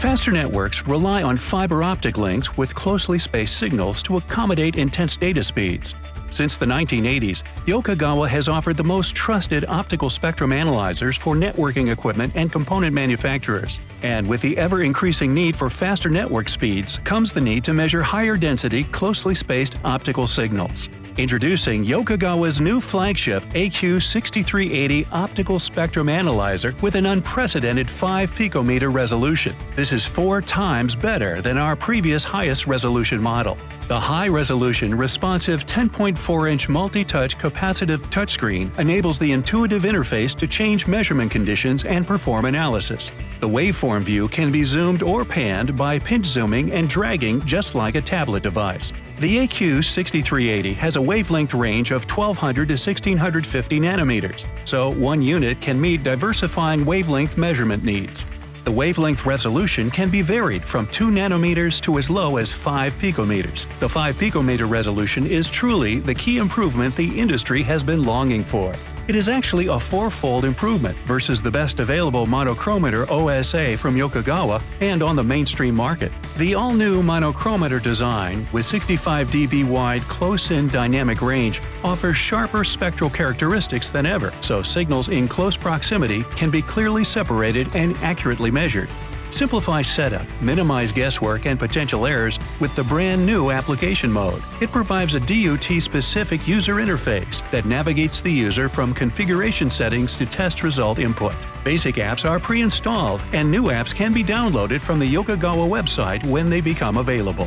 Faster networks rely on fiber optic links with closely spaced signals to accommodate intense data speeds. Since the 1980s, Yokogawa has offered the most trusted optical spectrum analyzers for networking equipment and component manufacturers. And with the ever-increasing need for faster network speeds comes the need to measure higher density, closely spaced optical signals. Introducing Yokogawa's new flagship AQ6380 optical spectrum analyzer with an unprecedented 5 picometer resolution. This is four times better than our previous highest resolution model. The high-resolution, responsive 10.4-inch multi-touch capacitive touchscreen enables the intuitive interface to change measurement conditions and perform analysis. The waveform view can be zoomed or panned by pinch zooming and dragging just like a tablet device. The AQ6380 has a wavelength range of 1200 to 1650 nanometers, so one unit can meet diversifying wavelength measurement needs. The wavelength resolution can be varied from 2 nanometers to as low as 5 picometers. The 5 picometer resolution is truly the key improvement the industry has been longing for. It is actually a fourfold improvement versus the best available monochromator OSA from Yokogawa and on the mainstream market. The all-new monochromator design, with 65 dB wide close-in dynamic range, offers sharper spectral characteristics than ever, so signals in close proximity can be clearly separated and accurately measured. Simplify setup, minimize guesswork and potential errors with the brand new application mode. It provides a DUT-specific user interface that navigates the user from configuration settings to test result input. Basic apps are pre-installed, and new apps can be downloaded from the Yokogawa website when they become available.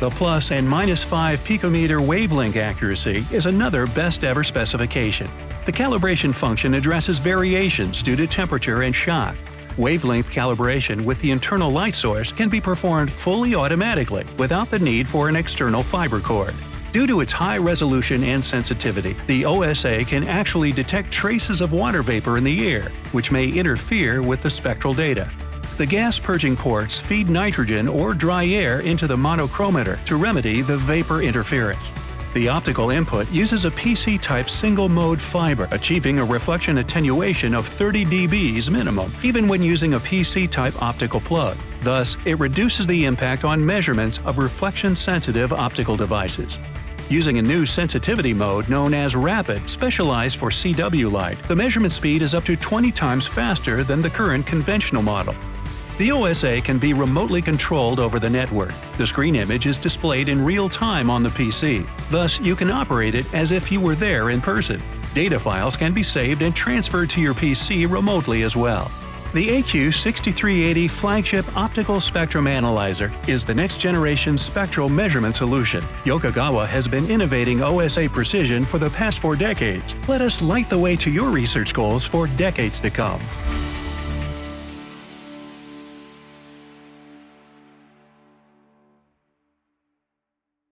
The plus and minus 5 picometer wavelength accuracy is another best ever specification. The calibration function addresses variations due to temperature and shock, Wavelength calibration with the internal light source can be performed fully automatically without the need for an external fiber cord. Due to its high resolution and sensitivity, the OSA can actually detect traces of water vapor in the air, which may interfere with the spectral data. The gas purging ports feed nitrogen or dry air into the monochromator to remedy the vapor interference. The optical input uses a PC-type single-mode fiber, achieving a reflection attenuation of 30 dBs minimum, even when using a PC-type optical plug. Thus, it reduces the impact on measurements of reflection-sensitive optical devices. Using a new sensitivity mode known as Rapid, specialized for CW light, the measurement speed is up to 20 times faster than the current conventional model. The OSA can be remotely controlled over the network. The screen image is displayed in real time on the PC, thus you can operate it as if you were there in person. Data files can be saved and transferred to your PC remotely as well. The AQ6380 flagship optical spectrum analyzer is the next generation spectral measurement solution. Yokogawa has been innovating OSA precision for the past four decades. Let us light the way to your research goals for decades to come.